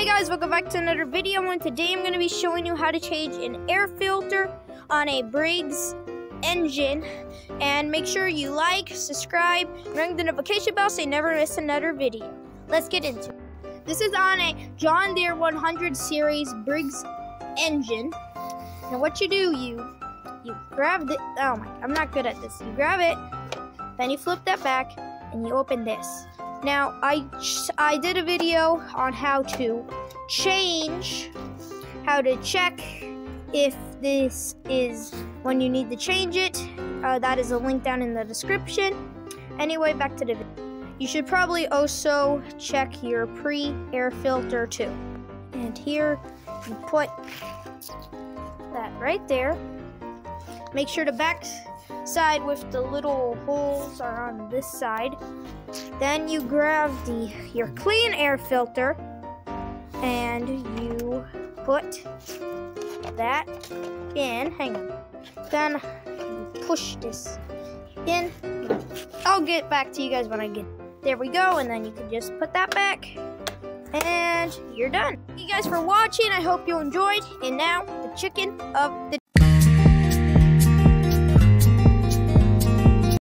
Hey guys, welcome back to another video and today I'm going to be showing you how to change an air filter on a Briggs engine and make sure you like, subscribe, ring the notification bell so you never miss another video. Let's get into it. This is on a John Deere 100 series Briggs engine. Now what you do, you you grab the, oh my, I'm not good at this. You grab it, then you flip that back and you open this. Now, I, I did a video on how to change, how to check if this is when you need to change it. Uh, that is a link down in the description. Anyway, back to the video. You should probably also check your pre-air filter too. And here, you put that right there. Make sure the back side with the little holes are on this side. Then you grab the your clean air filter and you put that in. Hang on. Then you push this in. I'll get back to you guys when I get there we go and then you can just put that back and you're done. Thank you guys for watching. I hope you enjoyed. And now the chicken of the